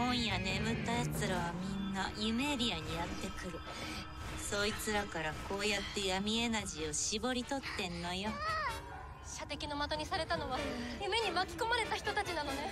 今夜眠った奴らはみんな夢エリアにやってくる。そいつらからこうやって闇エナジーを絞り取ってんのよ。射的の的にされたのは夢に巻き込まれた人たちなのね。